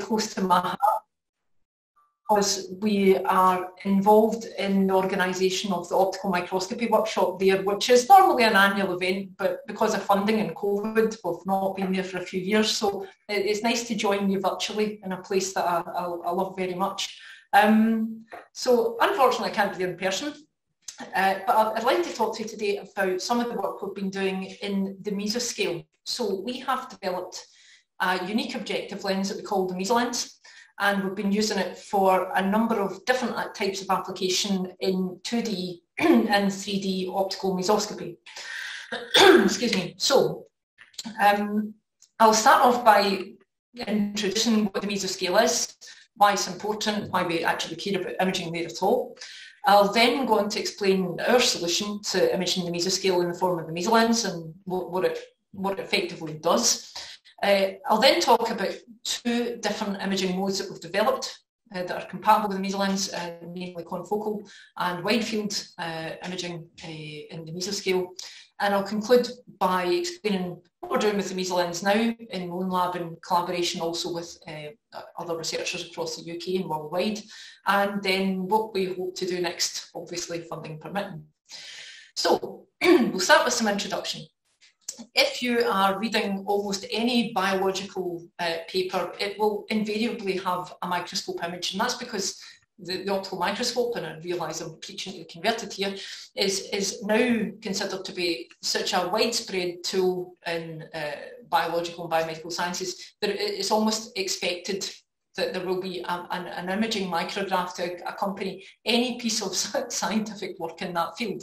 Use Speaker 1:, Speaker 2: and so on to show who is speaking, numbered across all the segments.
Speaker 1: close to my heart because we are involved in the organisation of the optical microscopy workshop there, which is normally an annual event, but because of funding and COVID, we've not been there for a few years. So it's nice to join you virtually in a place that I, I, I love very much. Um, so unfortunately, I can't be there in person. Uh, but I'd like to talk to you today about some of the work we've been doing in the mesoscale. So we have developed a unique objective lens that we call the mesolens and we've been using it for a number of different types of application in 2D and 3D optical mesoscopy. Excuse me. So um, I'll start off by introducing what the mesoscale is, why it's important, why we actually care about imaging there at all. I'll then go on to explain our solution to imaging the mesoscale in the form of the mesolens and what, what, it, what it effectively does. Uh, I'll then talk about two different imaging modes that we've developed uh, that are compatible with the mesolens, uh, namely confocal and wide field uh, imaging uh, in the mesoscale. And I'll conclude by explaining what we're doing with the mesolens now in Moon Lab in collaboration also with uh, other researchers across the UK and worldwide, and then what we hope to do next, obviously funding permitting. So we'll start with some introduction if you are reading almost any biological uh, paper, it will invariably have a microscope image, and that's because the, the, optical microscope, and I realise I'm preaching to the converted here, is, is now considered to be such a widespread tool in uh, biological and biomedical sciences that it's almost expected that there will be a, an, an, imaging micrograph to accompany any piece of scientific work in that field.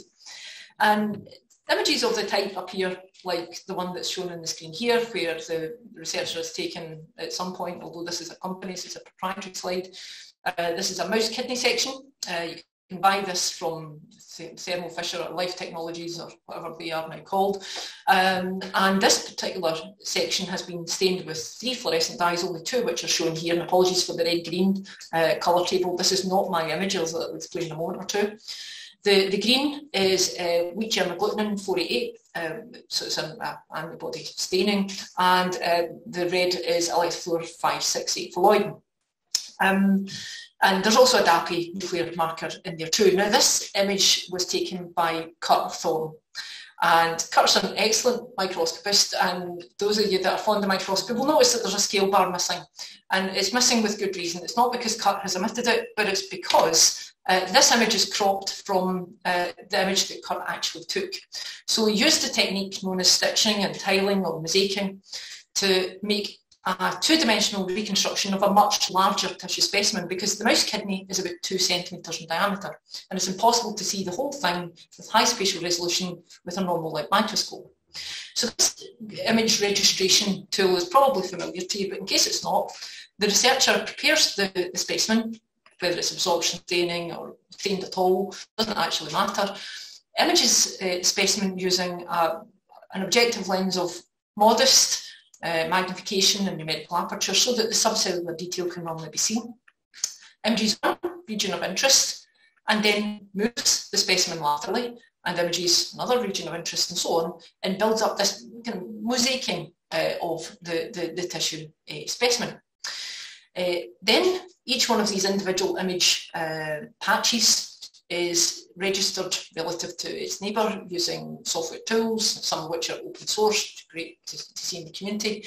Speaker 1: And Images of the type appear like the one that's shown on the screen here, where the researcher has taken at some point, although this is a company, this is a proprietary slide. Uh, this is a mouse kidney section. Uh, you can buy this from Thermo Fisher or Life Technologies or whatever they are now called. Um, and this particular section has been stained with three fluorescent dyes, only two which are shown here, and apologies for the red-green uh, colour table. This is not my image, as I'll explain in a moment or two. The, the green is uh, wheat germ agglutinin 488, um, so it's an antibody staining, and uh, the red is Alexa Fluor 568 phalloidin. Um, and there's also a DAPI nuclear marker in there too. Now this image was taken by Kurt Thorn. And Kurt's an excellent microscopist, and those of you that are fond of microscopy will notice that there's a scale bar missing. And it's missing with good reason. It's not because Kurt has omitted it, but it's because uh, this image is cropped from uh, the image that Kurt actually took. So we used a technique known as stitching and tiling or mosaicing to make a two-dimensional reconstruction of a much larger tissue specimen because the mouse kidney is about two centimetres in diameter and it's impossible to see the whole thing with high spatial resolution with a normal light microscope. So this image registration tool is probably familiar to you, but in case it's not, the researcher prepares the, the specimen whether it's absorption staining or stained at all, doesn't actually matter. Images uh, specimen using uh, an objective lens of modest uh, magnification and numerical aperture so that the subcellular detail can normally be seen. Images one region of interest and then moves the specimen laterally and images another region of interest and so on and builds up this kind of mosaicing uh, of the, the, the tissue uh, specimen. Uh, then each one of these individual image uh, patches is registered relative to its neighbour using software tools, some of which are open source, great to, to see in the community,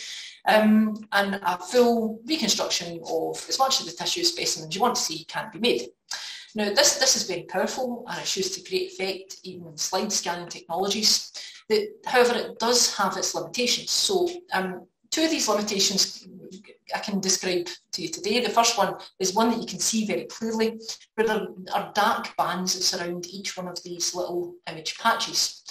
Speaker 1: um, and a full reconstruction of as much of the tissue specimens you want to see can be made. Now this, this is very powerful and it's used to great effect even in slide scanning technologies. That, however, it does have its limitations. So um, two of these limitations I can describe to you today. The first one is one that you can see very clearly, where there are dark bands that surround each one of these little image patches.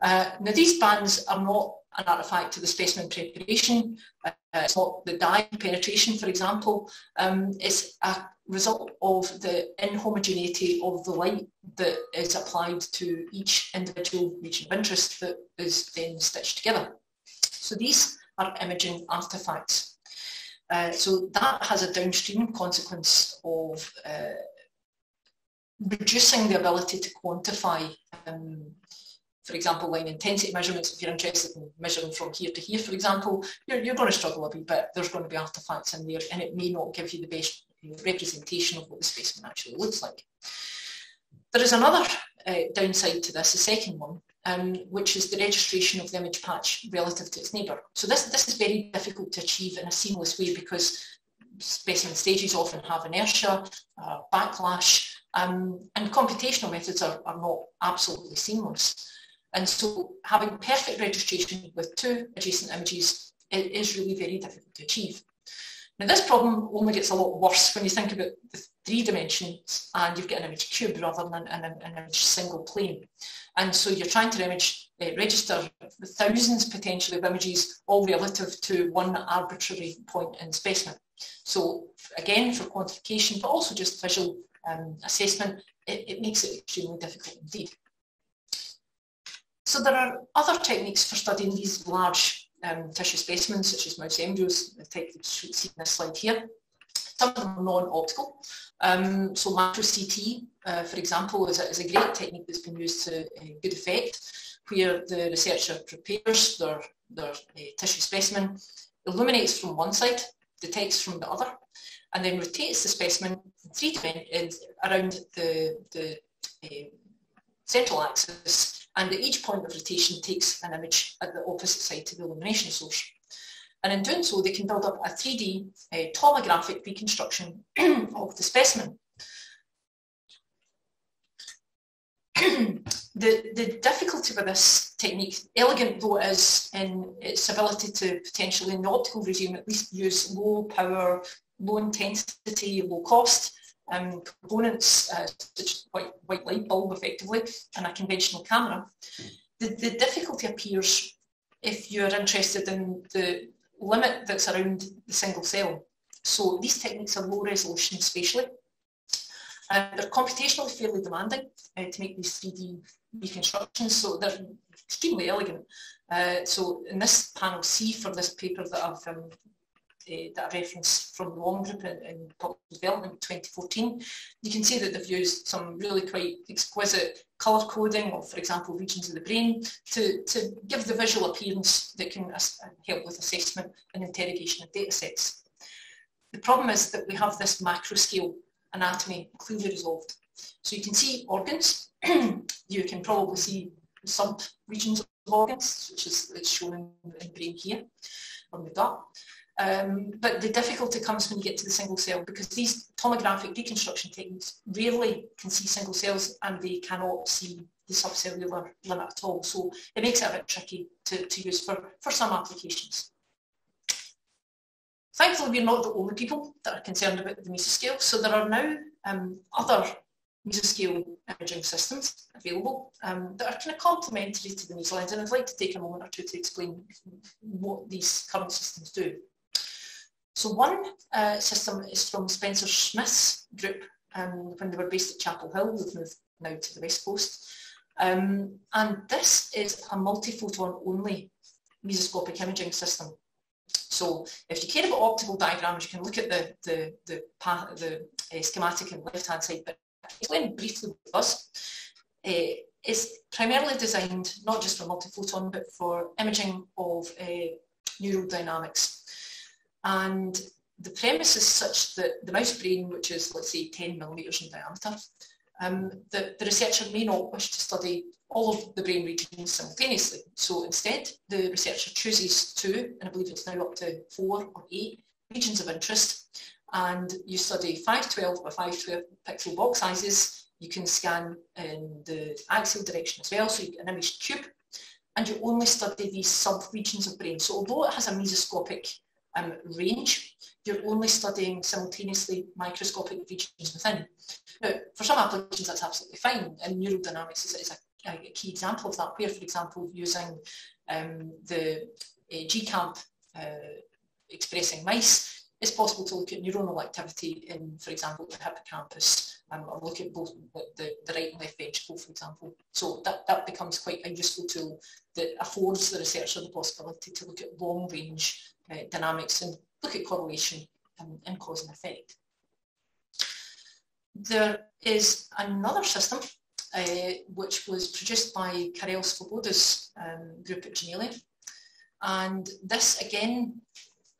Speaker 1: Uh, now these bands are not an artifact of the specimen preparation, uh, it's not the dye penetration, for example, um, it's a result of the inhomogeneity of the light that is applied to each individual region of interest that is then stitched together. So these are imaging artifacts. Uh, so that has a downstream consequence of uh, reducing the ability to quantify um, for example, line intensity measurements, if you're interested in measuring from here to here, for example, you're, you're going to struggle a wee bit. There's going to be artifacts in there and it may not give you the best representation of what the specimen actually looks like. There is another uh, downside to this, the second one, um, which is the registration of the image patch relative to its neighbour. So this, this is very difficult to achieve in a seamless way because specimen stages often have inertia, uh, backlash, um, and computational methods are, are not absolutely seamless. And so having perfect registration with two adjacent images is really very difficult to achieve. Now this problem only gets a lot worse when you think about the three dimensions and you've got an image cube rather than an, an image single plane. And so you're trying to image, uh, register thousands potentially of images all relative to one arbitrary point in specimen. So again, for quantification, but also just visual um, assessment, it, it makes it extremely difficult indeed. So there are other techniques for studying these large um, tissue specimens, such as mouse embryos, the type you see in this slide here. Some of them are non-optical. Um, so macro-CT, uh, for example, is a, is a, great technique that's been used to uh, good effect, where the researcher prepares their, their uh, tissue specimen, illuminates from one side, detects from the other, and then rotates the specimen three times around the, the uh, central axis, and at each point of rotation takes an image at the opposite side to the illumination source. And in doing so, they can build up a 3D uh, tomographic reconstruction of the specimen. the, the difficulty with this technique, elegant though it is in its ability to potentially in the optical regime at least use low power, low intensity, low cost um, components, uh, such as white, white light bulb effectively, and a conventional camera. The, the difficulty appears if you're interested in the limit that's around the single cell. So these techniques are low resolution spatially. Uh, they're computationally fairly demanding uh, to make these 3D reconstructions, so they're extremely elegant. Uh, so in this panel C for this paper that I've um, uh, that I referenced from the Wong Group in, in Public Development 2014, you can see that they've used some really quite exquisite colour coding of, for example, regions of the brain to, to give the visual appearance that can help with assessment and interrogation of data sets. The problem is that we have this macro scale anatomy clearly resolved. So you can see organs, you can probably see some regions of organs, which is it's shown in, in brain here on the dot. Um, but the difficulty comes when you get to the single cell because these tomographic reconstruction techniques rarely can see single cells and they cannot see the subcellular limit at all. So it makes it a bit tricky to, to use for, for some applications. Thankfully, we're not the only people that are concerned about the mesoscale. So there are now um, other mesoscale imaging systems available um, that are kind of complementary to the mesolens. And I'd like to take a moment or two to explain what these current systems do. So one uh, system is from Spencer Smith's group um, when they were based at Chapel Hill. they've moved now to the West Coast. Um, and this is a multi-photon only mesoscopic imaging system. So if you care about optical diagrams, you can look at the, the, the, the uh, schematic on the left-hand side, but explain briefly with us. Uh, it's primarily designed not just for multi-photon, but for imaging of uh, neural dynamics. And the premise is such that the mouse brain, which is, let's say, 10 millimetres in diameter, um, the researcher may not wish to study all of the brain regions simultaneously. So instead, the researcher chooses two, and I believe it's now up to four or eight regions of interest, and you study 512 by 512 pixel box sizes. You can scan in the axial direction as well, so you get an image cube, and you only study these sub-regions of brain. So although it has a mesoscopic um, range, you're only studying simultaneously microscopic regions within. Now, for some applications, that's absolutely fine, and neural dynamics is, is a, a, key example of that, where, for example, using um, the uh, GCaMP uh, expressing mice, it's possible to look at neuronal activity in, for example, the hippocampus, um, or look at both the, the right and left ventricle, for example. So that, that becomes quite a useful tool that affords the researcher the possibility to look at long range uh, dynamics and look at correlation and, and cause and effect. There is another system uh, which was produced by Karel Svoboda's um, group at Janelia. And this again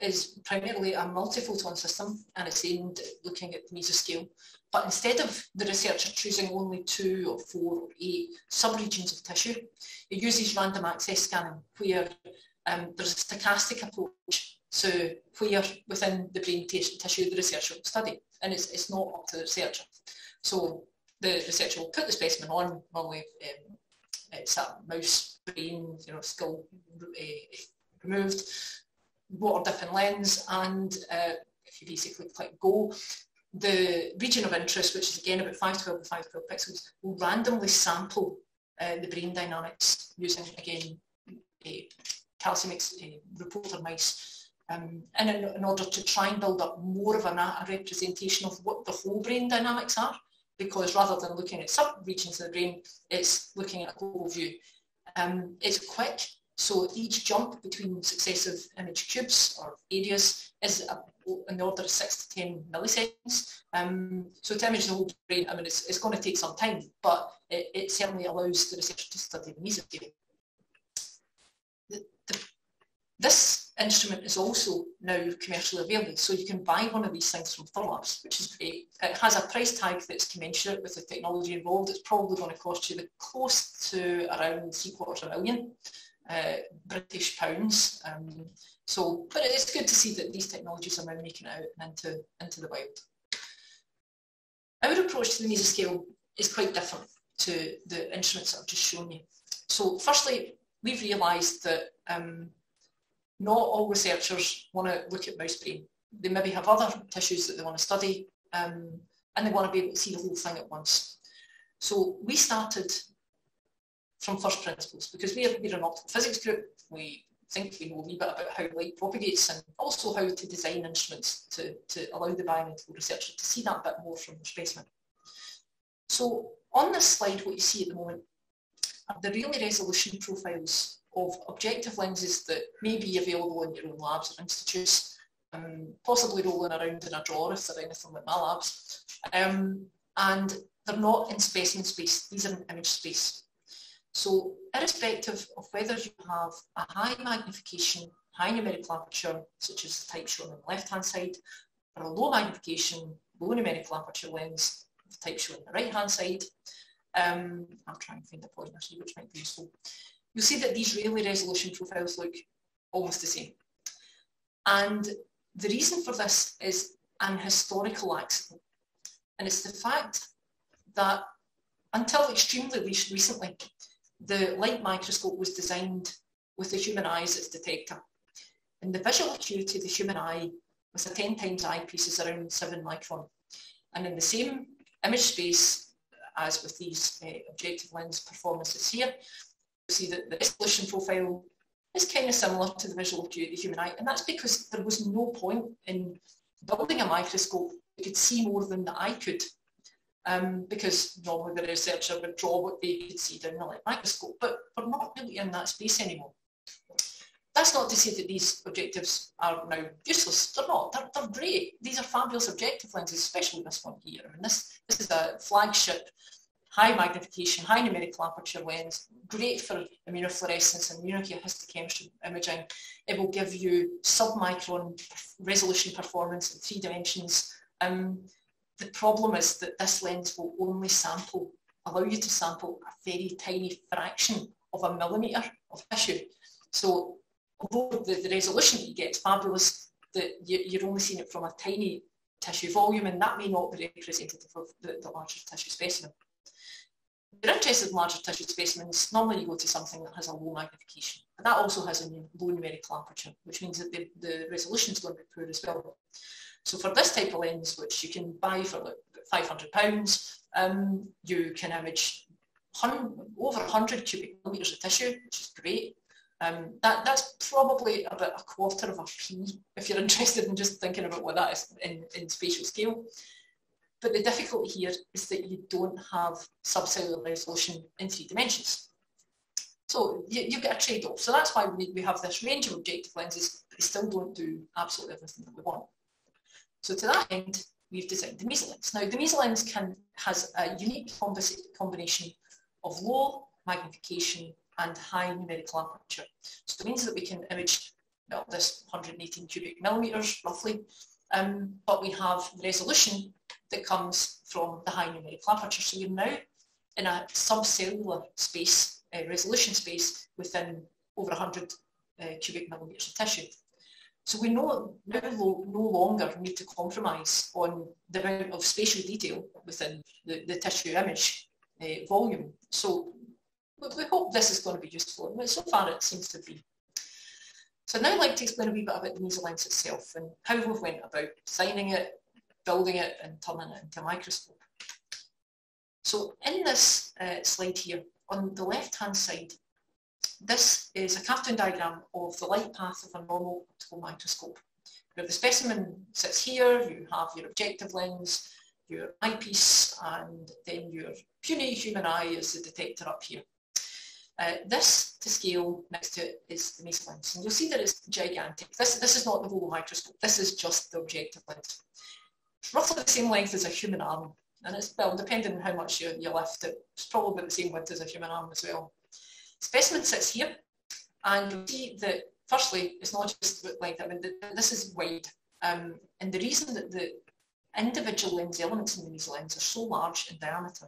Speaker 1: is primarily a multi-photon system and it's aimed at looking at the mesoscale. But instead of the researcher choosing only two or four or eight subregions of tissue, it uses random access scanning where um, there's a stochastic approach to where within the brain tissue the researcher will study. And it's, it's not up to the researcher. So the researcher will put the specimen on, normally um, it's a mouse brain, you know, skull uh, removed, water dip lens, and uh, if you basically click go, the region of interest, which is again about 512 by 512 pixels, will randomly sample uh, the brain dynamics using, again, a calcium reporter mice um, in, in, order to try and build up more of a representation of what the whole brain dynamics are because rather than looking at sub-regions of the brain, it's looking at a global view. Um, it's quick, so each jump between successive image cubes or areas is a, in the order of 6 to 10 milliseconds. Um, so to image the whole brain, I mean, it's, it's going to take some time, but it, it certainly allows the researcher to study the the, this instrument is also now commercially available. So you can buy one of these things from Thorlabs, which is great. It has a price tag that's commensurate with the technology involved. It's probably going to cost you the close to around three quarters of a million uh, British pounds. Um, so, but it's good to see that these technologies are now making it out and into, into the wild. Our approach to the mesoscale is quite different to the instruments I've just shown you. So firstly, we've realised that um, not all researchers want to look at mouse brain. They maybe have other tissues that they want to study um, and they want to be able to see the whole thing at once. So we started from first principles because we're, we're an optical physics group. We think we know a wee bit about how light propagates and also how to design instruments to, to allow the biomedical researcher to see that bit more from the specimen. So on this slide, what you see at the moment are the Rayleigh resolution profiles of objective lenses that may be available in your own labs or institutes, um, possibly rolling around in a drawer if they're anything like my labs. Um, and they're not in specimen space, these are in image space. So irrespective of whether you have a high magnification, high numerical aperture, such as the type shown on the left-hand side, or a low magnification, low numerical aperture lens, the type shown on the right-hand side, um, I'll try and find a pointer here which might be useful you'll see that these Rayleigh resolution profiles look almost the same. And the reason for this is an historical accident. And it's the fact that until extremely recently, the light microscope was designed with the human eye as its detector. And the visual acuity of the human eye with a 10 times eyepiece is around 7 micron. And in the same image space as with these uh, objective lens performances here, see that the resolution profile is kind of similar to the visual of the human eye. And that's because there was no point in building a microscope that could see more than the eye could. Um, because normally the researcher would draw what they could see down the light microscope, but we're not really in that space anymore. That's not to say that these objectives are now useless. They're not. They're, they're great. These are fabulous objective lenses, especially this one here. I mean, this, this is a flagship high magnification, high numerical aperture lens, great for immunofluorescence and immunohistochemistry imaging. It will give you submicron resolution performance in three dimensions. Um, the problem is that this lens will only sample, allow you to sample a very tiny fraction of a millimetre of tissue. So although the, the resolution that you get is fabulous, that you, you're only seeing it from a tiny tissue volume and that may not be representative of the, the larger tissue specimen you're interested in larger tissue specimens, normally you go to something that has a low magnification. But that also has a low numerical aperture, which means that the, the resolution is going to be poor as well. So for this type of lens, which you can buy for like £500, um, you can image over 100 cubic millimetres of tissue, which is great. Um, that, that's probably about a quarter of a p if you're interested in just thinking about what that is in, in spatial scale. But the difficulty here is that you don't have subcellular resolution in three dimensions. So you, you get a trade-off. So that's why we, we have this range of objective lenses, but they still don't do absolutely everything that we want. So to that end, we've designed the mesolens. Now the mesolens can has a unique combination of low magnification and high numerical aperture. So it means that we can image well, this 118 cubic millimeters roughly, um, but we have resolution that comes from the high numerical aperture. So you're now in a subcellular space, uh, resolution space within over 100 uh, cubic millimeters of tissue. So we no, now no, no longer need to compromise on the amount of spatial detail within the, the tissue image uh, volume. So we hope this is going to be useful, and so far it seems to be. So now I'd like to explain a wee bit about the mesolens itself and how we went about designing it, building it and turning it into a microscope. So in this uh, slide here, on the left-hand side, this is a cartoon diagram of the light path of a normal optical microscope. Where the specimen sits here, you have your objective lens, your eyepiece, and then your puny human eye is the detector up here. Uh, this to scale next to it is the mesolens, and you'll see that it's gigantic. This, this is not the whole microscope, this is just the objective lens. Roughly the same length as a human arm, and it's, well, depending on how much you, you lift it, it's probably the same width as a human arm as well. Specimen sits here, and you'll see that firstly, it's not just like I mean, this is wide, um, and the reason that the individual lens elements in these mesolens are so large in diameter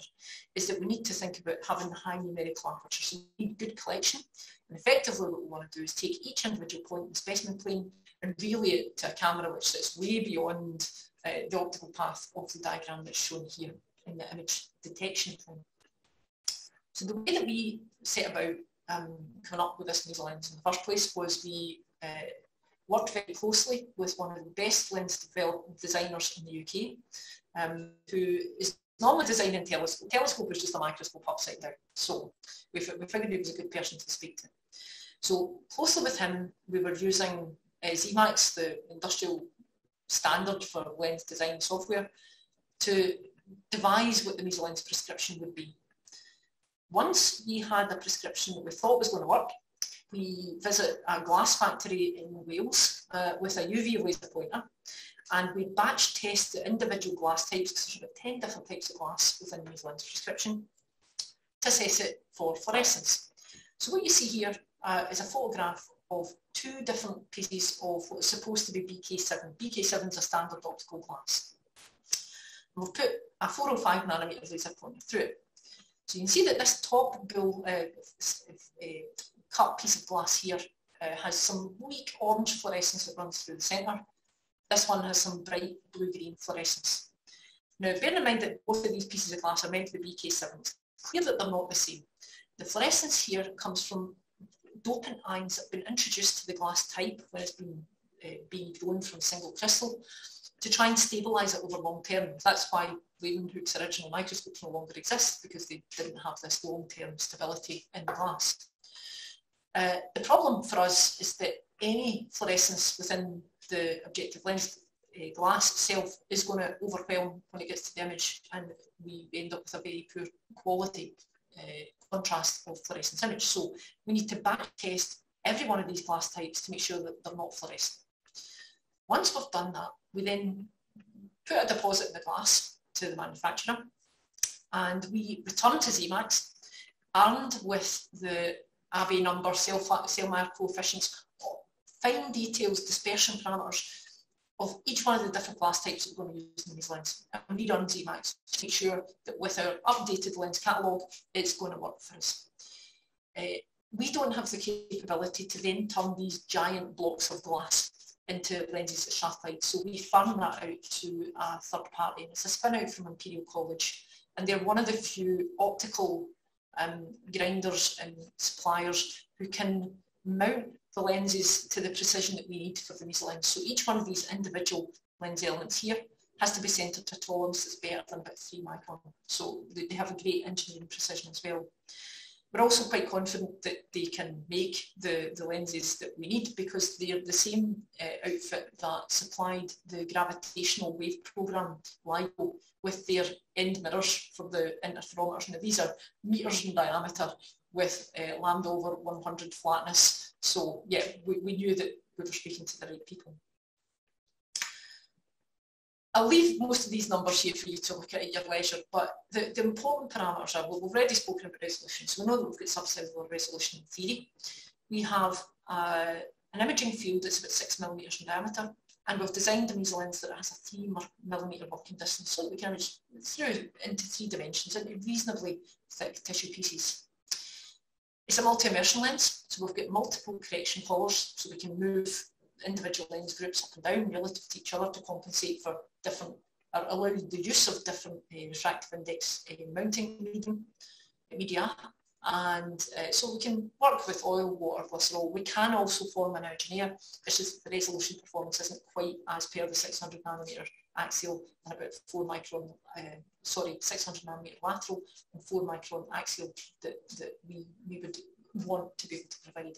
Speaker 1: is that we need to think about having high numerical aperture. So we need good collection. And effectively what we want to do is take each individual point in the specimen plane and relay it to a camera which sits way beyond uh, the optical path of the diagram that's shown here in the image detection. So the way that we set about um, coming up with this mesolens in the first place was we uh, worked very closely with one of the best lens designers in the UK, um, who is normally designing telescope. Telescope is just a microscope upside down. So we, we figured he was a good person to speak to. So closely with him, we were using uh, Zemax, the industrial standard for lens design software, to devise what the mesolens prescription would be. Once we had a prescription that we thought was going to work, we visit a glass factory in Wales uh, with a UV laser pointer and we batch test the individual glass types, because there's about 10 different types of glass within the lens prescription, to assess it for fluorescence. So what you see here uh, is a photograph of two different pieces of what's supposed to be BK7. BK7 is a standard optical glass. And we've put a 405 nanometer laser pointer through it. So you can see that this top bull, uh, uh, cut piece of glass here uh, has some weak orange fluorescence that runs through the centre. This one has some bright blue-green fluorescence. Now, bear in mind that both of these pieces of glass are meant to be BK7s. It's clear that they're not the same. The fluorescence here comes from dopant ions that have been introduced to the glass type when it's been uh, being grown from single crystal to try and stabilise it over long term. That's why Leeuwenhoek's original microscopes no longer exist because they didn't have this long-term stability in the glass. Uh, the problem for us is that any fluorescence within the objective lens uh, glass itself is going to overwhelm when it gets to the image and we end up with a very poor quality uh, contrast of fluorescence image. So we need to back test every one of these glass types to make sure that they're not fluorescent. Once we've done that, we then put a deposit in the glass to the manufacturer and we return to Zemax armed with the Abbe number, cell, cell coefficients, fine details, dispersion parameters of each one of the different glass types that we're going to use in these lenses. And we need run Zemax to make sure that with our updated lens catalogue, it's going to work for us. Uh, we don't have the capability to then turn these giant blocks of glass into lenses at Strathclyde, so we farm that out to a third party. And it's a spin out from Imperial College, and they're one of the few optical um, grinders and suppliers who can mount the lenses to the precision that we need for the mesolens. So each one of these individual lens elements here has to be centred to a tolerance that's better than about 3 micron. So they have a great engineering precision as well. We're also quite confident that they can make the, the lenses that we need because they're the same uh, outfit that supplied the gravitational wave program LIGO with their end mirrors for the interferometers. Now these are meters in diameter with uh, lambda over 100 flatness. So yeah, we, we knew that we were speaking to the right people. I'll leave most of these numbers here for you to look at at your leisure, but the, the important parameters are, well, we've already spoken about resolution, so we know that we've got subcellular resolution in theory. We have uh, an imaging field that's about six millimetres in diameter, and we've designed a meso lens that has a three millimetre working distance so that we can image through into three dimensions into reasonably thick tissue pieces. It's a multi-immersion lens, so we've got multiple correction collars, so we can move individual lens groups up and down relative to each other to compensate for different, or allow the use of different uh, refractive index uh, mounting medium, media. And uh, so we can work with oil, water, glycerol. We can also form an engineer. It's just the resolution performance isn't quite as per the 600 nanometer axial and about 4 micron, uh, sorry, 600 nanometer lateral and 4 micron axial that, that we, we would want to be able to provide.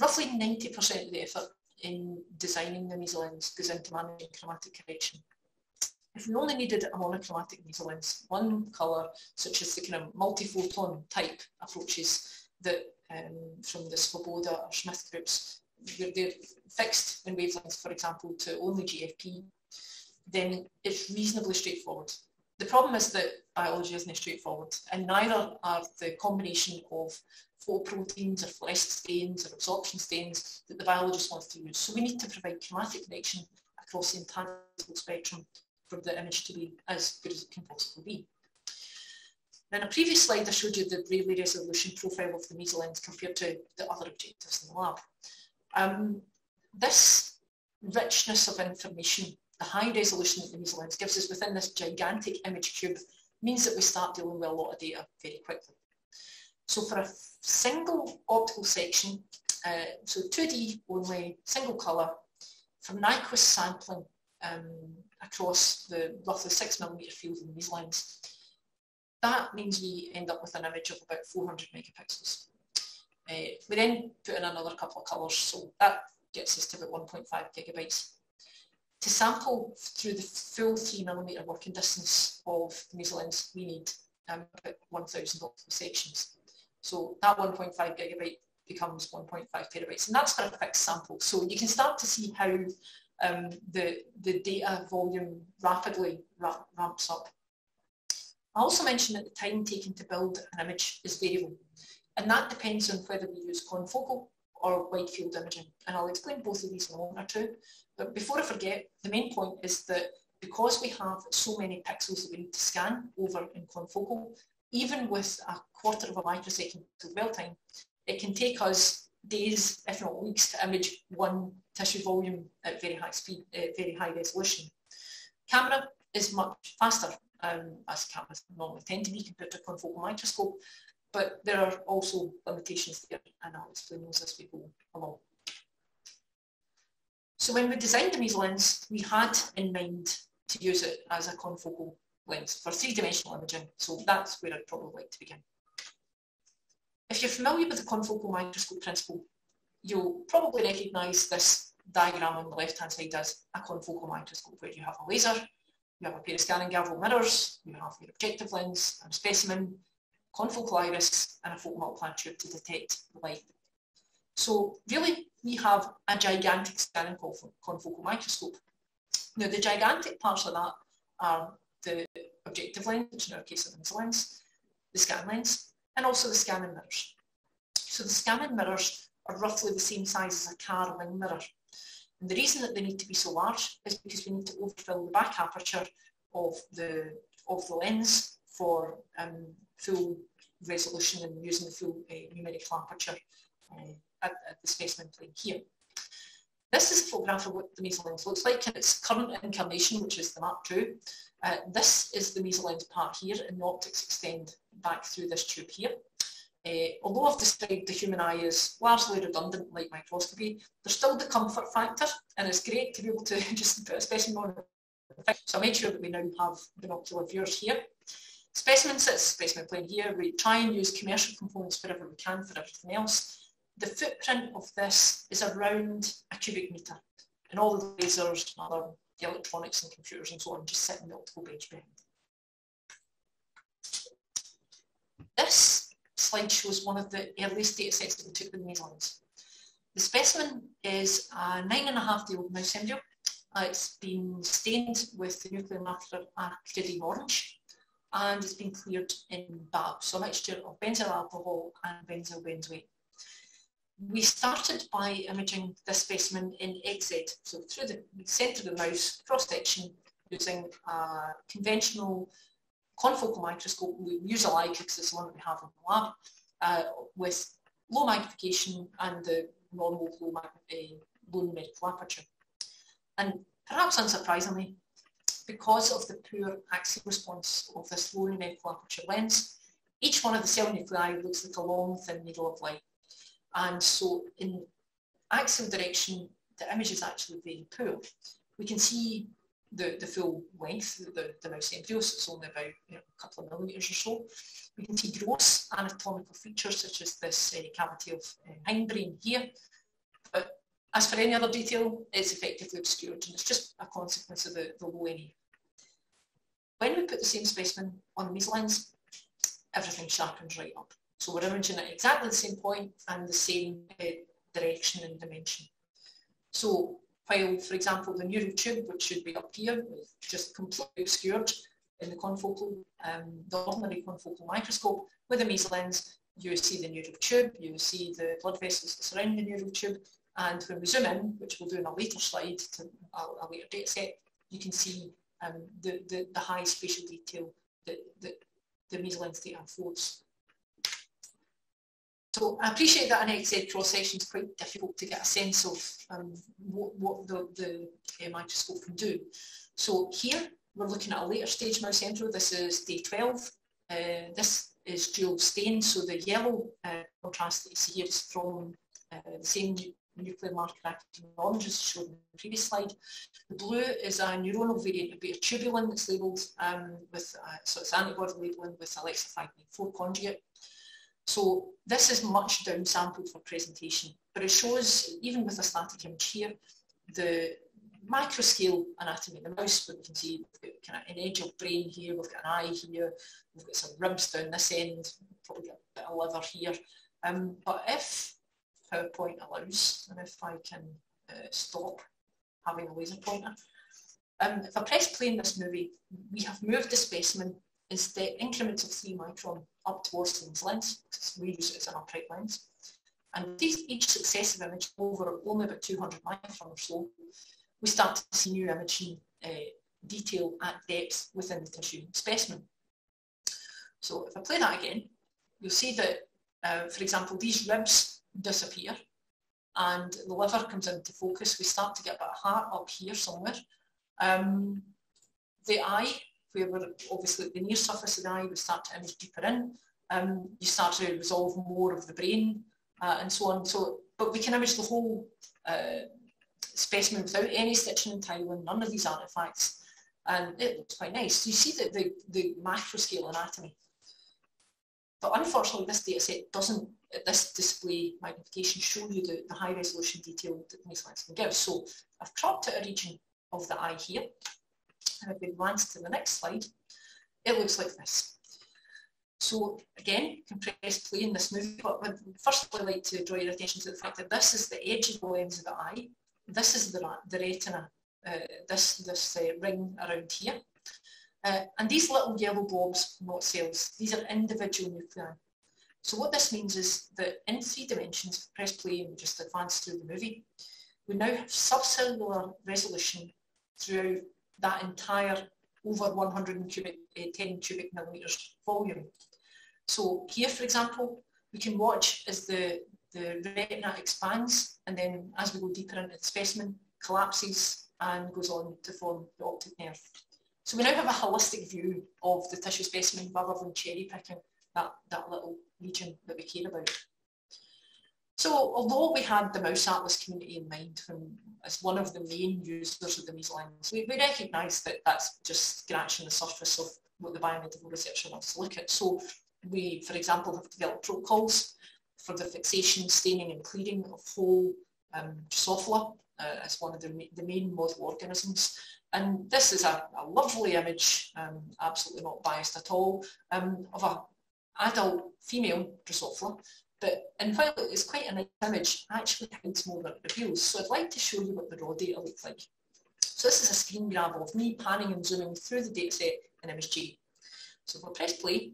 Speaker 1: Roughly 90% of the effort in designing the meso lens goes into managing chromatic correction. If we only needed a monochromatic meso lens, one colour, such as the kind of multi-photon type approaches that um, from the Svoboda or Schmidt groups, where they're fixed in wavelengths, for example, to only GFP, then it's reasonably straightforward. The problem is that biology isn't straightforward, and neither are the combination of photoproteins or fluorescent stains or absorption stains that the biologist wants to use. So we need to provide chromatic connection across the entire spectrum for the image to be as good as it can possibly be. in a previous slide, I showed you the Rayleigh resolution profile of the meso lens compared to the other objectives in the lab. Um, this richness of information the high resolution that the meso lens gives us within this gigantic image cube means that we start dealing with a lot of data very quickly. So for a single optical section, uh, so 2D only, single colour, from Nyquist sampling um, across the roughly six millimetre field in these lens, that means we end up with an image of about 400 megapixels. Uh, we then put in another couple of colours, so that gets us to about 1.5 gigabytes to sample through the full 3 millimetre working distance of the meso lens, we need um, about 1,000 optical sections. So that 1.5 gigabyte becomes 1.5 terabytes, and that's for a fixed sample. So you can start to see how um, the, the data volume rapidly ra ramps up. I also mentioned that the time taken to build an image is variable, and that depends on whether we use confocal or wide field imaging. And I'll explain both of these in a moment or two. But before I forget, the main point is that because we have so many pixels that we need to scan over in confocal, even with a quarter of a microsecond dwell time, it can take us days, if not weeks, to image one tissue volume at very high speed, very high resolution. Camera is much faster, um, as cameras normally tend to be compared to a confocal microscope, but there are also limitations there, and I'll explain those as we go along. So when we designed the meso lens, we had in mind to use it as a confocal lens for three-dimensional imaging. So that's where I'd probably like to begin. If you're familiar with the confocal microscope principle, you'll probably recognise this diagram on the left-hand side as a confocal microscope where you have a laser, you have a pair of scanning Galvo mirrors, you have your objective lens a specimen, confocal iris, and a photomultiplier tube to detect the light. So really, we have a gigantic scanning confocal microscope. Now, the gigantic parts of that are the objective lens, which in our case is the lens, the scan lens, and also the scanning mirrors. So the scanning mirrors are roughly the same size as a car wing mirror. And the reason that they need to be so large is because we need to overfill the back aperture of the, of the lens for um, full resolution and using the full uh, numerical aperture uh, at, at the specimen plane here. This is a photograph of what the meso lens looks like in its current incarnation, which is the Mark II. Uh, this is the meso lens part here, and the optics extend back through this tube here. Uh, although I've described the human eye as largely redundant like microscopy, there's still the comfort factor, and it's great to be able to just put a specimen on. So I made sure that we now have binocular viewers here. Specimen sits, specimen plane here. We try and use commercial components wherever we can for everything else the footprint of this is around a cubic metre and all the lasers and other the electronics and computers and so on just sit in the optical bench behind. This slide shows one of the earliest data sets that we took with meso lens. The specimen is a nine and a half day old mouse embryo Uh, it's been stained with the nuclear marker acridine orange and it's been cleared in BAB, so a mixture of benzyl alcohol and benzyl benzoate. We started by imaging this specimen in XZ, so through the centre of the mouse, cross-section, using a conventional confocal microscope. We use a Leica because it's the one that we have in the lab, uh, with low magnification and the normal low, uh, low numerical aperture. And perhaps unsurprisingly, because of the poor axial response of this low numerical aperture lens, each one of the cell nuclei looks like a long thin needle of light. And so in axial direction, the image is actually very poor. We can see the, the full length the, the mouse embryo, so it's only about you know, a couple of millimetres or so. We can see gross anatomical features such as this uh, cavity of uh, hindbrain here. But as for any other detail, it's effectively obscured and it's just a consequence of the, the low NA. When we put the same specimen on the mesolens, everything sharpens right up. So we're imaging at exactly the same point and the same uh, direction and dimension. So while, for example, the neural tube, which should be up here, is just completely obscured in the confocal, um, the ordinary confocal microscope, with a mesolens, you see the neural tube, you see the blood vessels that surround the neural tube, and when we zoom in, which we'll do in a later slide to a, a later data set, you can see um, the, the, the, high spatial detail that, that the mesolens data affords. So I appreciate that an XZ cross section is quite difficult to get a sense of um, what, what, the, the uh, microscope can do. So here we're looking at a later stage mouse embryo. This is day 12. Uh, this is dual stain, so the yellow uh, contrast that you see here is from uh, the same nuclear marker acridine orange as shown in the previous slide. The blue is a neuronal variant of beta tubulin that's labelled um, with, uh, so it's antibody labelling with Alexa 594 conjugate. So this is much downsampled for presentation, but it shows, even with a static image here, the microscale anatomy of the mouse, but we can see we've got kind of an edge of brain here, we've got an eye here, we've got some ribs down this end, probably got a bit of liver here. Um, but if PowerPoint allows, and if I can uh, stop having a laser pointer, um, if I press play in this movie, we have moved the specimen is the increments of three micron up towards the lens, because we use it as an upright lens. And each successive image over only about 200 micron or so, we start to see new imaging uh, detail at depth within the tissue specimen. So if I play that again, you'll see that, uh, for example, these ribs disappear and the liver comes into focus. We start to get a bit of heart up here somewhere. Um, the eye where we're obviously at the near surface of the eye, we start to image deeper in. Um, you start to resolve more of the brain uh, and so on. So, but we can image the whole uh, specimen without any stitching and tiling, none of these artifacts, and it looks quite nice. So you see the, the, the macro scale anatomy. But unfortunately, this data set doesn't, this display magnification, show you the, the high resolution detail that lens can give. So I've cropped out a region of the eye here and if we to the next slide, it looks like this. So again, press play in this movie, but I'd first I'd like to draw your attention to the fact that this is the edge of the lens of the eye. This is the, the retina, uh, this, this uh, ring around here. Uh, and these little yellow blobs, not cells, these are individual nuclei. So what this means is that in three dimensions, press play and just advance through the movie, we now have subcellular resolution throughout that entire over 110 cubic, eh, 10 cubic millimeters volume. So here, for example, we can watch as the, the retina expands and then as we go deeper into the specimen, collapses and goes on to form the optic nerve. So we now have a holistic view of the tissue specimen rather than cherry picking that, that little region that we care about. So although we had the Mouse Atlas community in mind from, as one of the main users of the mesolens, we, we recognise that that's just scratching the surface of what the biomedical researcher wants to look at. So we, for example, have developed protocols for the fixation, staining and clearing of whole um, Drosophila uh, as one of the, the main model organisms. And this is a, a lovely image, um, absolutely not biased at all, um, of an adult female Drosophila but and while it is quite a nice image, actually hides more than it reveals. So I'd like to show you what the raw data looks like. So this is a screen grab of me panning and zooming through the dataset in ImageJ. So if I press play,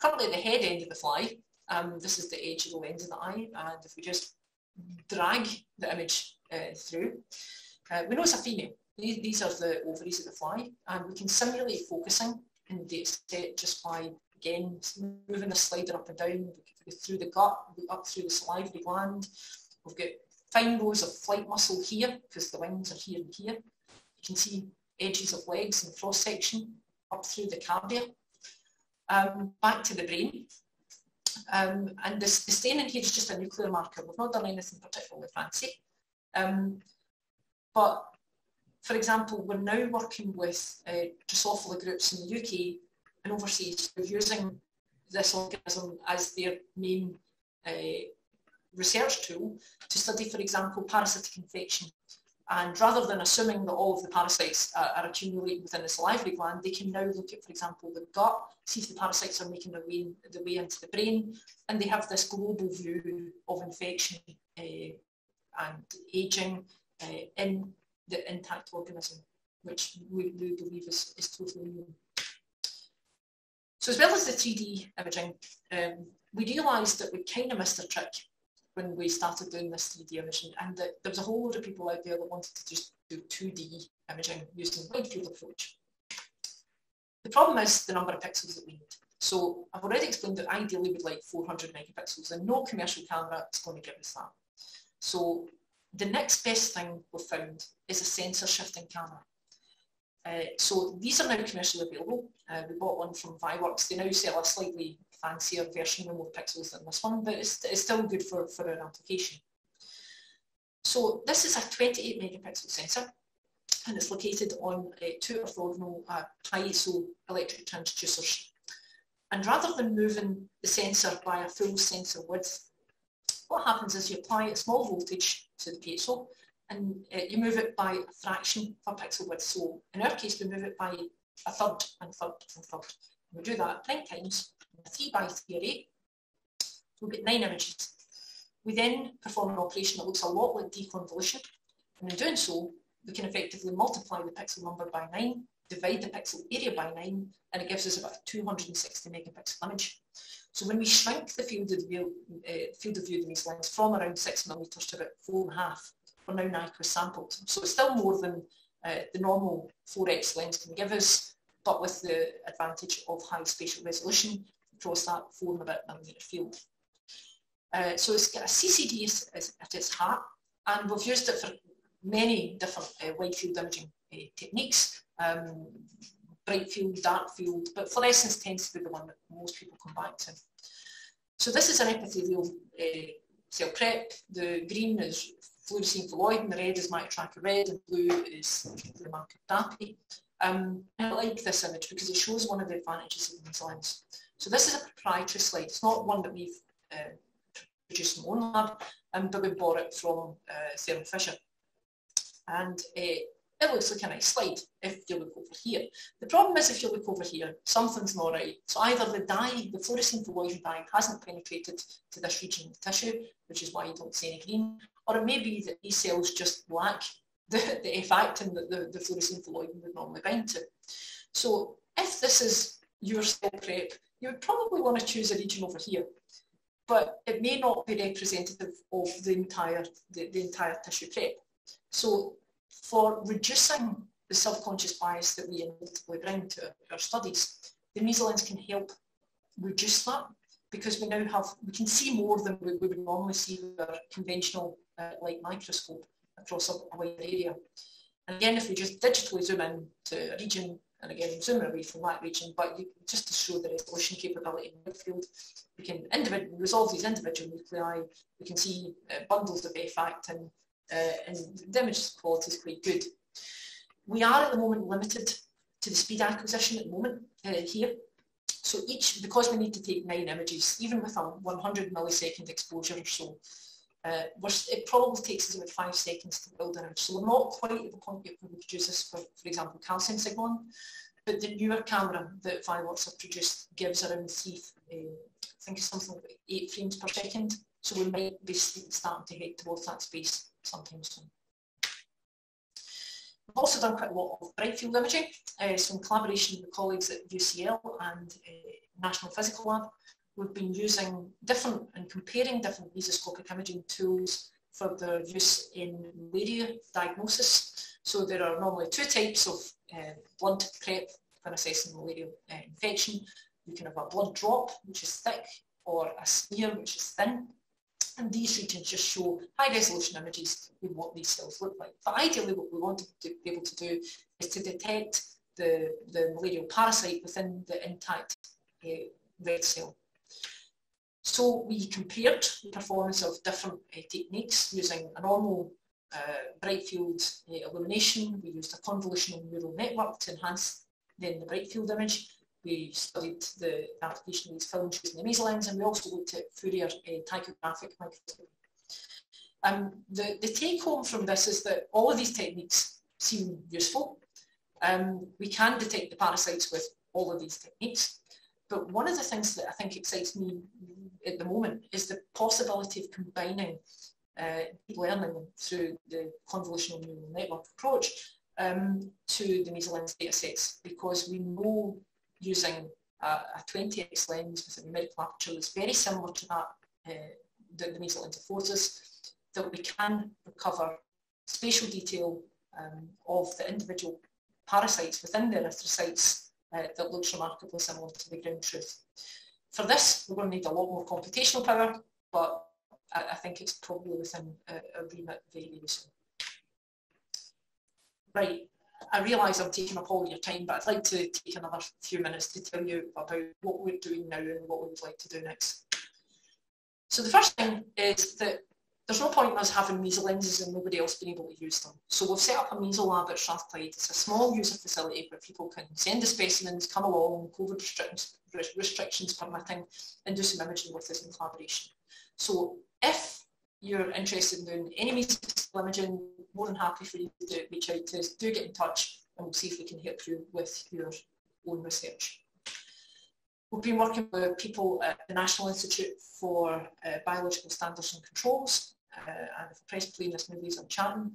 Speaker 1: currently the head end of the fly, um, this is the edge of the lens of the eye, and if we just drag the image uh, through, uh, we know it's a female. These, these are the ovaries of the fly, and we can simulate focusing in the dataset just by, again, moving the slider up and down through the gut, up through the salivary gland. We've got fine rows of flight muscle here, because the wings are here and here. You can see edges of legs and cross section up through the cavia. Um, back to the brain. Um, and this, the staining here is just a nuclear marker. We've not done anything particularly fancy. Um, but for example, we're now working with uh, Drosophila groups in the UK and overseas are using this organism as their main uh, research tool to study, for example, parasitic infection. And rather than assuming that all of the parasites are, are accumulating within the salivary gland, they can now look at, for example, the gut, see if the parasites are making their way, their way into the brain, and they have this global view of infection uh, and aging uh, in the intact organism, which we, we believe is, is totally new. So as well as the 3D imaging, um, we realised that we kind of missed a trick when we started doing this 3D imaging and that there was a whole lot of people out there that wanted to just do 2D imaging using wide field approach. The problem is the number of pixels that we need. So I've already explained that ideally we'd like 400 megapixels and no commercial camera is going to give us that. So the next best thing we've found is a sensor shifting camera. Uh, so these are now commercially available. Uh, we bought one from Vieworks. They now sell a slightly fancier version with more pixels than this one, but it's, it's still good for, for our application. So this is a 28 megapixel sensor and it's located on uh, two orthogonal uh, ISO electric transducers. And rather than moving the sensor by a full sensor width, what happens is you apply a small voltage to the piezo and uh, you move it by a fraction a pixel width. So in our case, we move it by a third and third and third. And we do that nine times a three by three array. We'll get nine images. We then perform an operation that looks a lot like deconvolution. And in doing so, we can effectively multiply the pixel number by nine, divide the pixel area by nine, and it gives us about a 260 megapixel image. So when we shrink the field of view, uh, field of view of these lens from around six millimeters to about four and a half, we're now Nyquist sampled. So it's still more than uh, the normal 4x lens can give us, but with the advantage of high spatial resolution across that four and a bit millimeter field. Uh, so it's got a CCD at its heart, and we've used it for many different uh, wide field imaging uh, techniques, um, bright field, dark field, but fluorescence tends to be the one that most people come back to. So this is an epithelial uh, cell prep. The green is fluorescein phalloidin, and the red is mitotracker red, and blue is the marker DAPI. Um, I like this image because it shows one of the advantages of these lenses. So this is a proprietary slide. It's not one that we've uh, produced in our own lab, um, but we bought it from uh, Thermo Fisher. And uh, it looks like a nice slide if you look over here. The problem is if you look over here, something's not right. So either the dye, the fluorescein phalloidin dye hasn't penetrated to this region of the tissue, which is why you don't see any green, or it may be that these cells just lack the, the actin that the, the fluorescein phalloidin would normally bind to. So if this is your cell prep, you would probably want to choose a region over here, but it may not be representative of the entire, the, the entire tissue prep. So for reducing the self-conscious bias that we inevitably bring to our studies, the mesolens can help reduce that because we now have, we can see more than we, we would normally see with our conventional uh, light microscope across a, a wide area. And again, if we just digitally zoom in to a region and again zoom away from that region, but you, just to show the resolution capability in the field, we can resolve these individual nuclei, we can see uh, bundles of F actin, uh, and the image quality is quite good. We are at the moment limited to the speed acquisition at the moment uh, here. So each, because we need to take nine images, even with a 100 millisecond exposure or so, uh, it probably takes us about five seconds to build an image. So we're not quite at the point yet where we produce this for, for example, calcium signaling, but the newer camera that Vieworks have produced gives around three, uh, I think it's something like eight frames per second. So we might be starting to head towards that space sometime soon. We've also done quite a lot of bright field imaging, uh, so in collaboration with colleagues at UCL and uh, National Physical Lab, we've been using different and comparing different mesoscopic imaging tools for their use in malaria diagnosis. So there are normally two types of uh, blood prep for assessing malaria uh, infection. You can have a blood drop, which is thick, or a smear, which is thin. And these regions just show high resolution images of what these cells look like. But ideally what we want to be able to do is to detect the, the malarial parasite within the intact uh, red cell. So we compared the performance of different uh, techniques using a normal uh, bright field uh, illumination. We used a convolutional neural network to enhance then the bright field image. We studied the application of these films using the mesolens and we also looked at Fourier ptychographic microscopy. Um, the, the take home from this is that all of these techniques seem useful. Um, we can detect the parasites with all of these techniques. But one of the things that I think excites me at the moment is the possibility of combining uh, deep learning through the convolutional neural network approach um, to the mesolens datasets because we know using a, a 20x lens with a numerical aperture is very similar to that uh, that the mesolens us, that we can recover spatial detail um, of the individual parasites within the erythrocytes uh, that looks remarkably similar to the ground truth. For this, we're going to need a lot more computational power, but I, I think it's probably within uh, a, remit soon. Right, I realise I'm taking up all your time, but I'd like to take another few minutes to tell you about what we're doing now and what we would like to do next. So the first thing is that there's no point in us having meso lenses and nobody else being able to use them. So we've set up a meso lab at Strathclyde. It's a small user facility where people can send the specimens, come along, COVID restrictions, permitting, and do some imaging with us in collaboration. So if you're interested in doing any meso imaging, more than happy for you to reach out to us. Do get in touch and we'll see if we can help you with your own research. We've been working with people at the National Institute for uh, Biological Standards and Controls, uh, and the press playing this movie I'm chatting.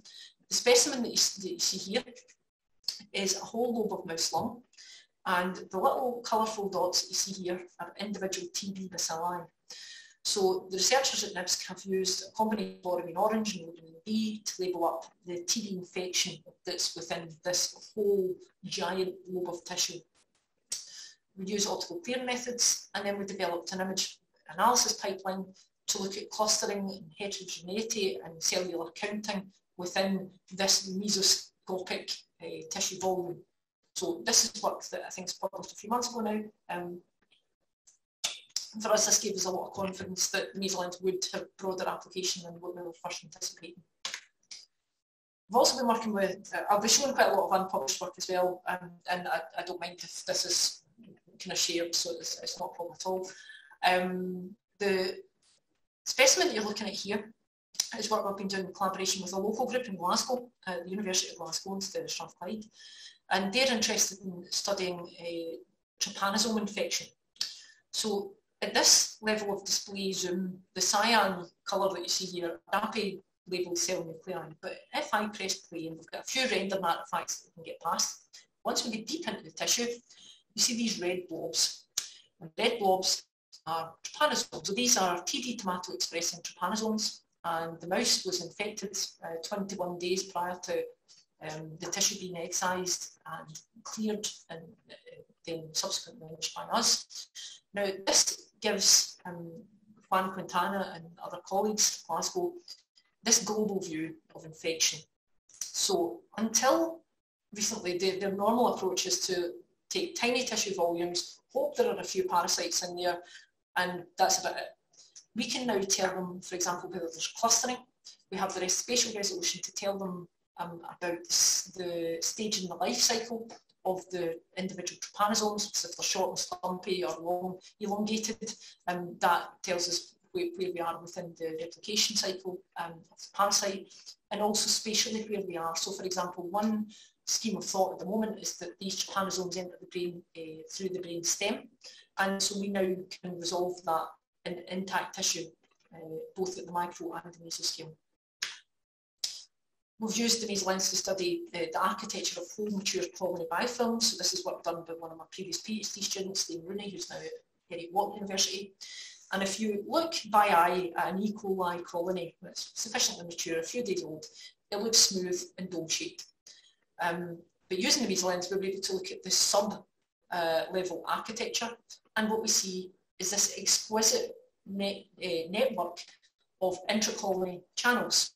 Speaker 1: The specimen that you, that you see here is a whole lobe of mouse lung, and the little colourful dots that you see here are individual TB bacilli. So the researchers at NIBSC have used a combination of boron orange and rhodamine B to label up the TB infection that's within this whole giant lobe of tissue. We use optical clear methods and then we developed an image analysis pipeline to look at clustering and heterogeneity and cellular counting within this mesoscopic uh, tissue volume. So this is work that I think is published a few months ago now. Um, for us, this gave us a lot of confidence that the mesolens would have broader application than what we were first anticipating. I've also been working with, uh, I'll be showing quite a lot of unpublished work as well, um, and I, I, don't mind if this is kind of shared, so it's, it's not a problem at all. Um, the specimen that you're looking at here is what we've been doing in collaboration with a local group in Glasgow, uh, the University of Glasgow instead of Strathclyde, and they're interested in studying a trypanosome infection. So at this level of display zoom, the cyan colour that you see here, DAPI labelled cell nuclei. But if I press play and we've got a few random artifacts that we can get past, once we get deep into the tissue, you see these red blobs. Red blobs are trypanosomes. So these are tdTomato expressing trypanosomes. And the mouse was infected uh, 21 days prior to um, the tissue being excised and cleared and uh, then subsequently managed by us. Now this gives um, Juan Quintana and other colleagues at Glasgow this global view of infection. So until recently, their, their normal approach is to take tiny tissue volumes, hope there are a few parasites in there, and that's about it. We can now tell them, for example, whether there's clustering. We have the spatial resolution to tell them um, about the stage in the life cycle of the individual trypanosomes, so if they're short and stumpy or long, elongated, um, that tells us where, where we are within the replication cycle um, of the parasite, and also spatially where we are. So for example, one scheme of thought at the moment is that these trypanosomes enter the brain uh, through the brain stem, and so we now can resolve that in intact tissue, uh, both at the micro and the meso scale. We've used the mesolens to study the, the, architecture of whole mature colony biofilms. So this is work done by one of my previous PhD students, Liam Rooney, who's now at Heriot Watt University. And if you look by eye at an E. coli colony that's sufficiently mature, a few days old, it looks smooth and dome-shaped. Um, but using the mesolens, we are able to look at the sub-level uh, architecture, and what we see is this exquisite net, uh, network of intracolony channels.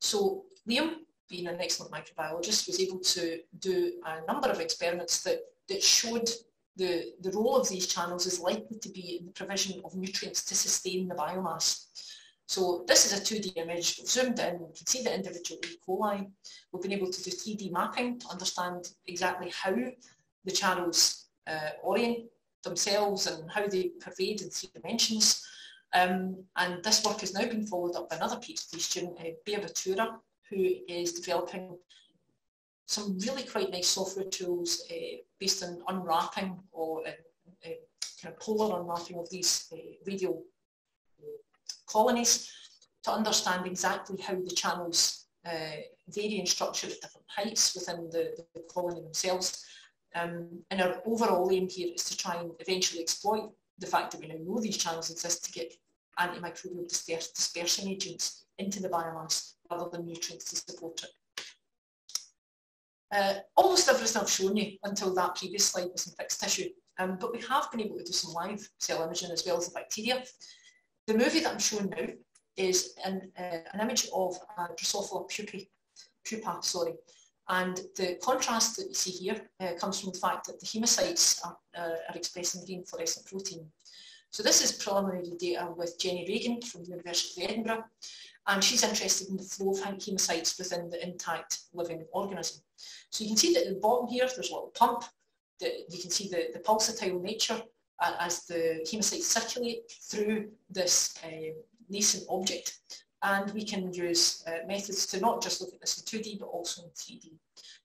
Speaker 1: So Liam, being an excellent microbiologist, was able to do a number of experiments that, that showed the, the role of these channels is likely to be in the provision of nutrients to sustain the biomass. So this is a 2D image. We've zoomed in, we can see the individual E. coli. We've been able to do 3D mapping to understand exactly how the channels uh, orient themselves and how they pervade in three dimensions. Um, and this work has now been followed up by another PhD student, uh, Bea Bottura, who is developing some really quite nice software tools uh, based on unwrapping or uh, uh, kind of polar unwrapping of these uh, radial colonies to understand exactly how the channels uh, vary in structure at different heights within the, the colony themselves. Um, and our overall aim here is to try and eventually exploit the fact that we now know these channels exist to get antimicrobial disperse, dispersing agents into the biomass rather than nutrients to support it. Uh, almost everything I've shown you until that previous slide was in fixed tissue, um, but we have been able to do some live cell imaging as well as the bacteria. The movie that I'm showing now is an, uh, an image of uh, Drosophila pupae, pupa, sorry, and the contrast that you see here uh, comes from the fact that the hemocytes are, uh, are expressing green fluorescent protein. So this is preliminary data with Jenny Regan from the University of Edinburgh, and she's interested in the flow of hemocytes within the intact living organism. So you can see that at the bottom here, there's a little pump, that you can see the, the pulsatile nature as the hemocytes circulate through this uh, nascent object. And we can use uh, methods to not just look at this in 2D, but also in 3D.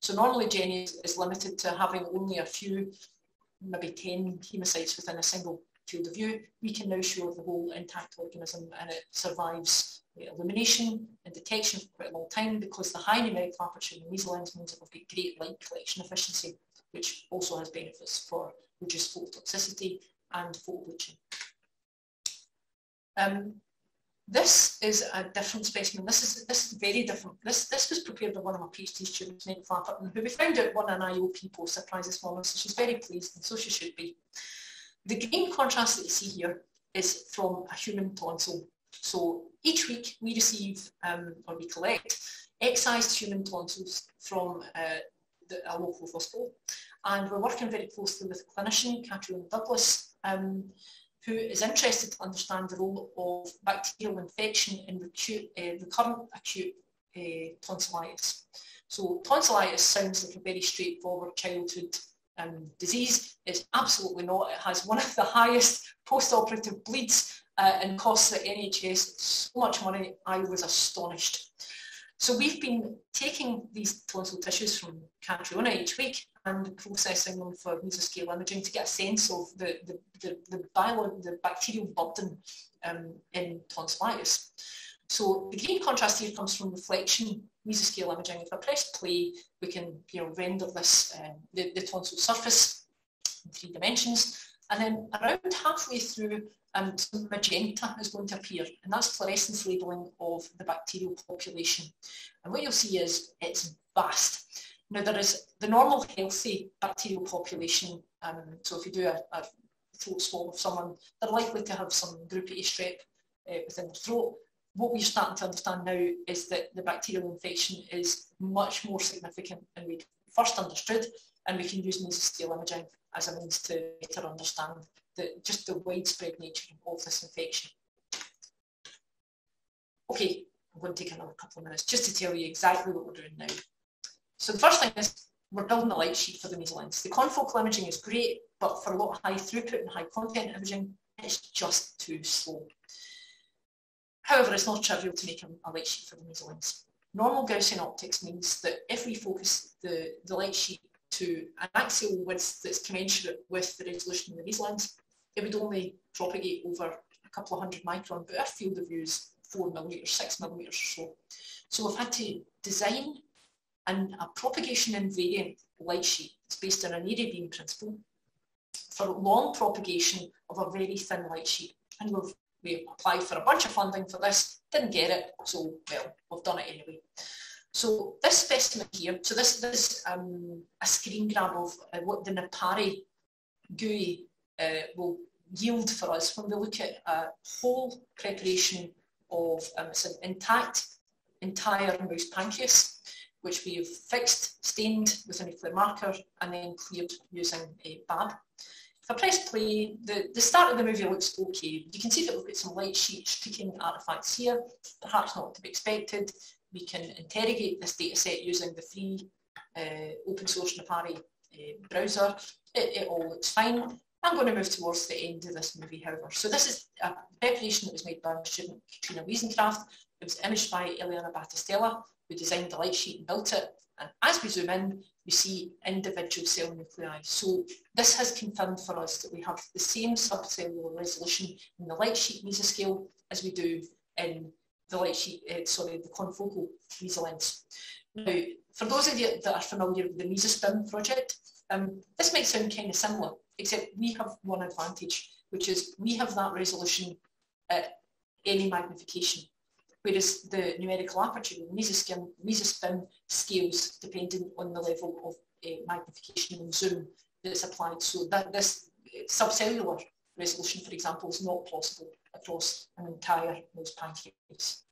Speaker 1: So normally Jenny is, limited to having only a few, maybe 10 hemocytes within a single field of view, we can now show the whole intact organism and it survives illumination and detection for quite a long time because the high numerical aperture in the mesolens means that we've got great light collection efficiency, which also has benefits for reduced phototoxicity and photobleaching. Um, this is a different specimen. This is this is very different. This this was prepared by one of my PhD students, Meg Clapperton, who we found out won an IOP post surprise this morning, so she's very pleased, and so she should be. The green contrast that you see here is from a human tonsil. So each week we receive um, or we collect excised human tonsils from uh, the, a local hospital and we're working very closely with clinician, Catriona Douglas, um, who is interested to understand the role of bacterial infection in acute, uh, recurrent acute uh, tonsillitis. So tonsillitis sounds like a very straightforward childhood um, disease. It's absolutely not. It has one of the highest post-operative bleeds uh, and costs the NHS so much money, I was astonished. So we've been taking these tonsil tissues from Catriona each week and processing them for mesoscale imaging to get a sense of the, the, the, the, bio, the bacterial burden um, in tonsillitis. So the green contrast here comes from reflection mesoscale imaging. If I press play, we can you know, render this, um, the, the tonsil surface in three dimensions. And then around halfway through, um, some magenta is going to appear, and that's fluorescence labelling of the bacterial population. And what you'll see is it's vast. Now there is the normal healthy bacterial population, um, so if you do a, a throat swab of someone, they're likely to have some group A strep uh, within the throat what we're starting to understand now is that the bacterial infection is much more significant than we first understood, and we can use mesoscale imaging as a means to better understand the, just the widespread nature of this infection. Okay, I'm going to take another couple of minutes just to tell you exactly what we're doing now. So the first thing is we're building a light sheet for the mesolens. The confocal imaging is great, but for a lot of high throughput and high content imaging, it's just too slow. However, it's not trivial to make a, light sheet for the mesolens. Normal Gaussian optics means that if we focus the, the light sheet to an axial width that's commensurate with the resolution of the mesolens, it would only propagate over a couple of hundred micron, but our field of view is four millimeters, six millimeters or so. So we've had to design and a propagation invariant light sheet that's based on an Airy beam principle for long propagation of a very thin light sheet. And we've we applied for a bunch of funding for this, didn't get it, so well, we've done it anyway. So this specimen here, so this is um, a screen grab of uh, what the Napari GUI uh, will yield for us when we look at a whole preparation of um, an intact entire mouse pancreas, which we have fixed, stained with a nuclear marker, and then cleared using a BABB. If I press play, the, the start of the movie looks okay. You can see that we've got some light sheet streaking artifacts here, perhaps not to be expected. We can interrogate this data set using the free uh, open source Napari uh, browser. It, it all looks fine. I'm going to move towards the end of this movie, however. So this is a preparation that was made by student Katrina Wiesencraft. It was imaged by Eliana Battistella, who designed the light sheet and built it. And as we zoom in, we see individual cell nuclei. So this has confirmed for us that we have the same subcellular resolution in the light sheet mesoscale as we do in the light sheet, uh, sorry, the confocal mesolens. Now, for those of you that are familiar with the mesoSPIM project, um, this might sound kind of similar, except we have one advantage, which is we have that resolution at any magnification, whereas the numerical aperture, mesoSPIM, mesoSPIM scales depending on the level of uh, magnification and zoom that's applied. So that this subcellular resolution, for example, is not possible across an entire mouse pancreas.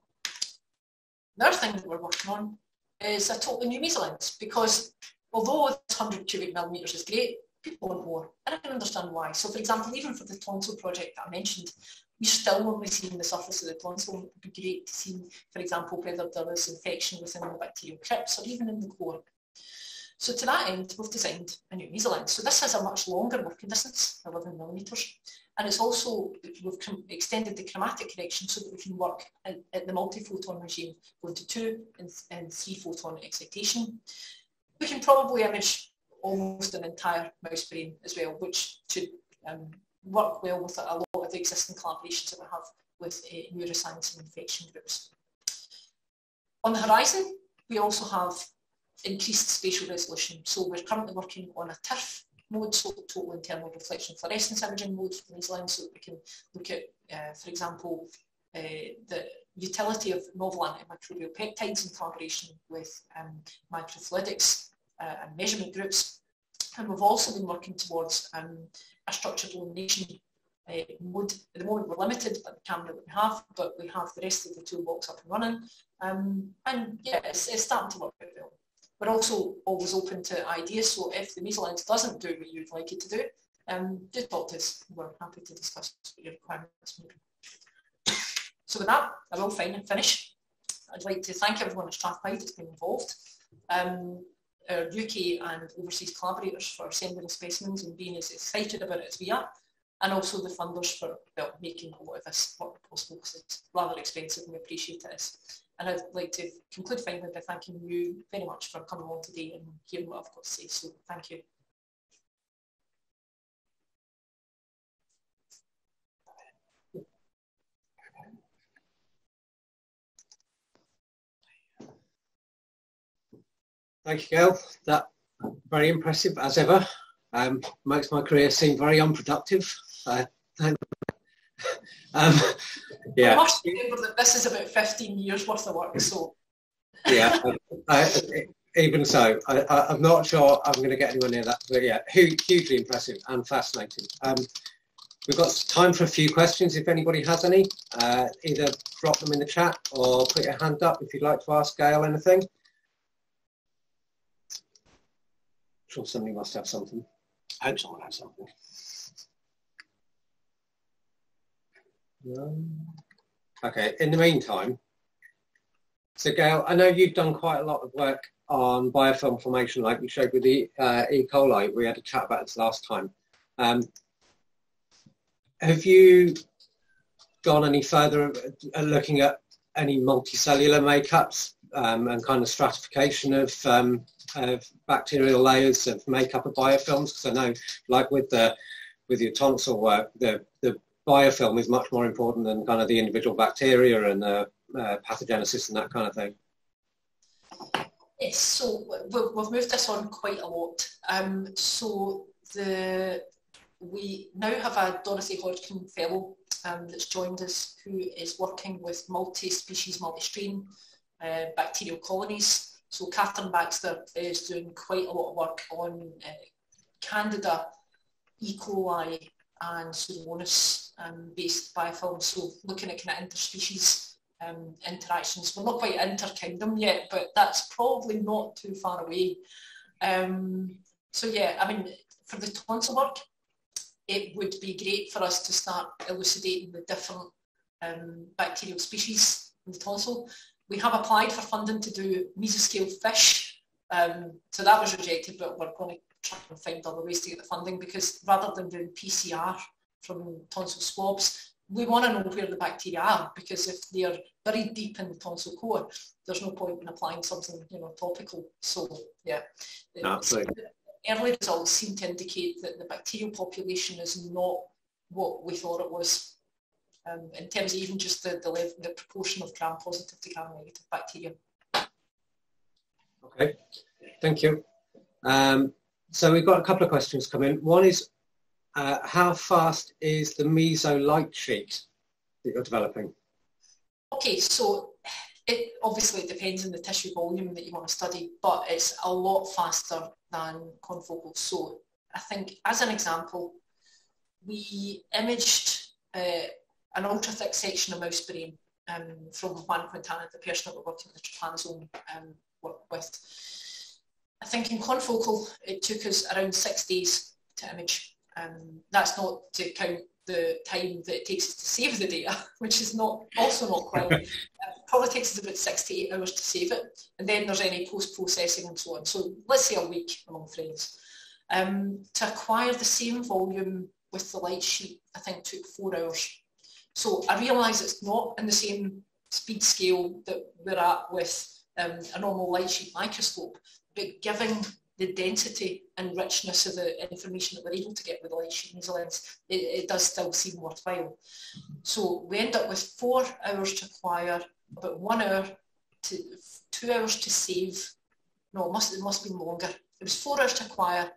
Speaker 1: Another thing that we're working on is a totally new mesolens because although 100 cubic millimetres is great, people want more. And I can understand why. So for example, even for the tonsil project that I mentioned, we still only seeing the surface of the tonsil. It would be great to see, for example, whether there is infection within the bacterial crypts or even in the core. So to that end, we've designed a new mesolens. So this has a much longer working distance, 11 millimetres. And it's also, we've extended the chromatic correction so that we can work at, at the multi-photon regime, going to two and, and three photon excitation. We can probably image almost an entire mouse brain as well, which should um, work well with a lot of the existing collaborations that we have with uh, neuroscience and infection groups. On the horizon, we also have increased spatial resolution. So we're currently working on a TIRF mode, so total internal reflection fluorescence imaging mode for these lens, so that we can look at, uh, for example, uh, the utility of novel antimicrobial peptides in collaboration with um, microfluidics uh, and measurement groups. And we've also been working towards um, a structured illumination uh, mode. At the moment we're limited by the camera that we have, but we have the rest of the toolbox up and running. Um, and yeah, it's, it's starting to work very well. We're also always open to ideas, so if the mesolens doesn't do what you'd like it to do, um, do talk to us. We're happy to discuss your requirements. So with that, I will finish. I'd like to thank everyone at Strathclyde that's been involved. Um, our UK and overseas collaborators for sending the specimens and being as excited about it as we are, and also the funders for well, making a lot of this work possible because it's rather expensive and we appreciate it. And I'd like to conclude finally by thanking you very much for coming along today and hearing what I've got to say. So thank you.
Speaker 2: Thank you, Gail. That very impressive as ever. Um, makes my career seem very unproductive. Uh,
Speaker 1: um, yeah. I must remember that this is about 15 years worth of work, so.
Speaker 2: yeah, I, I, even so, I, am not sure I'm going to get anywhere near that, but yeah, hugely impressive and fascinating. Um, we've got time for a few questions if anybody has any. Uh, either drop them in the chat or put your hand up if you'd like to ask Gail anything. sure somebody must have something. I hope someone has something. Okay, in the meantime, so Gail, I know you've done quite a lot of work on biofilm formation, like we showed with the uh, E. coli. We had a chat about this last time. Um, have you gone any further uh, looking at any multicellular makeups um, and kind of stratification of um, of bacterial layers of makeup of biofilms because I know like with the with your tonsil work the the biofilm is much more important than kind of the individual bacteria and the uh, pathogenesis and that kind of thing.
Speaker 1: Yes, so we've moved this on quite a lot. Um, so the we now have a Dorothy Hodgkin Fellow um, that's joined us who is working with multi-species, multi-strain uh, bacterial colonies. So Catherine Baxter is doing quite a lot of work on uh, Candida, E. coli and Pseudomonas um, based biofilms. So looking at kind of interspecies um, interactions. We're not quite inter-kingdom yet, but that's probably not too far away. Um, so yeah, I mean, for the tonsil work, it would be great for us to start elucidating the different um, bacterial species in the tonsil. We have applied for funding to do mesoscale fish, um, so that was rejected, but we're going to try and find other ways to get the funding because rather than doing PCR from tonsil swabs, we want to know where the bacteria are because if they're buried deep in the tonsil core, there's no point in applying something you know topical. So yeah,
Speaker 2: Absolutely.
Speaker 1: early results seem to indicate that the bacterial population is not what we thought it was. Um, in terms of even just the, the, level, the proportion of gram-positive to gram-negative bacteria.
Speaker 2: Okay, thank you. Um, so we've got a couple of questions coming. One is, uh, how fast is the meso light sheet that you're developing?
Speaker 1: Okay, so it obviously depends on the tissue volume that you want to study, but it's a lot faster than confocal. So I think as an example, we imaged uh, an ultra thick section of mouse brain um, from Juan Quintana, the person that we're working with the um, with. I think in confocal it took us around six days to image um, that's not to count the time that it takes us to save the data, which is not also not quite. uh, probably takes us about six to eight hours to save it, and then there's any post-processing and so on. So let's say a week among friends. Um, to acquire the same volume with the light sheet, I think took four hours. So I realise it's not in the same speed scale that we're at with um, a normal light sheet microscope, but given the density and richness of the information that we're able to get with light sheet lens, it, it does still seem worthwhile. So we end up with four hours to acquire, about one hour to two hours to save. No, it must, it must be longer. It was four hours to acquire,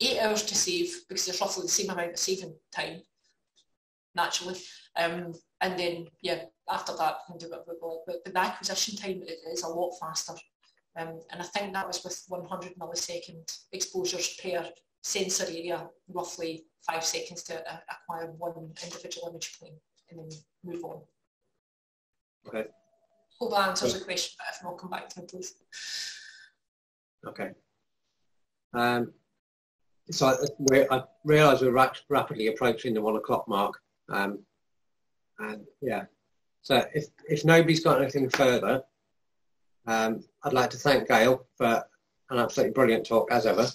Speaker 1: eight hours to save because there's roughly the same amount of saving time, naturally. Um, and then, yeah, after that, we can do it. But the acquisition time is a lot faster. Um, and I think that was with 100 millisecond exposures per sensor area, roughly five seconds to acquire one individual image plane and then move on.
Speaker 2: Okay.
Speaker 1: Hope that answers the question, but if not, come back to me, please.
Speaker 2: Okay. Um, so I, I realise we're ra rapidly approaching the one o'clock mark. Um, and yeah, so if, if nobody's got anything further, um, I'd like to thank Gail for an absolutely brilliant talk as ever.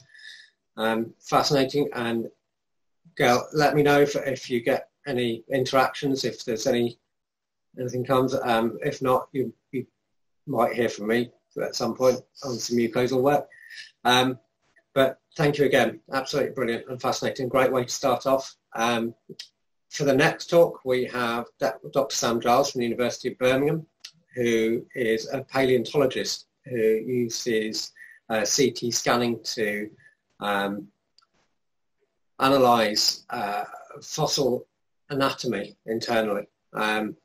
Speaker 2: Um, fascinating and Gail, let me know if, if you get any interactions, if there's any anything comes. Um, if not, you, you might hear from me at some point on some mucosal work. Um, but thank you again. Absolutely brilliant and fascinating. Great way to start off. Um, for the next talk, we have Dr. Sam Giles from the University of Birmingham who is a paleontologist who uses uh, CT scanning to um, analyze uh, fossil anatomy internally. Um,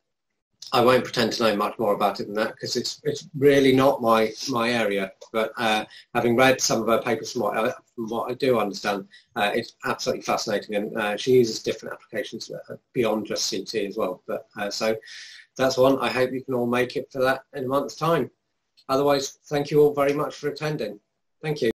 Speaker 2: I won't pretend to know much more about it than that because it's it's really not my my area. But uh, having read some of her papers from what I, from what I do understand, uh, it's absolutely fascinating, and uh, she uses different applications uh, beyond just CT as well. But uh, so that's one. I hope you can all make it for that in a month's time. Otherwise, thank you all very much for attending. Thank you.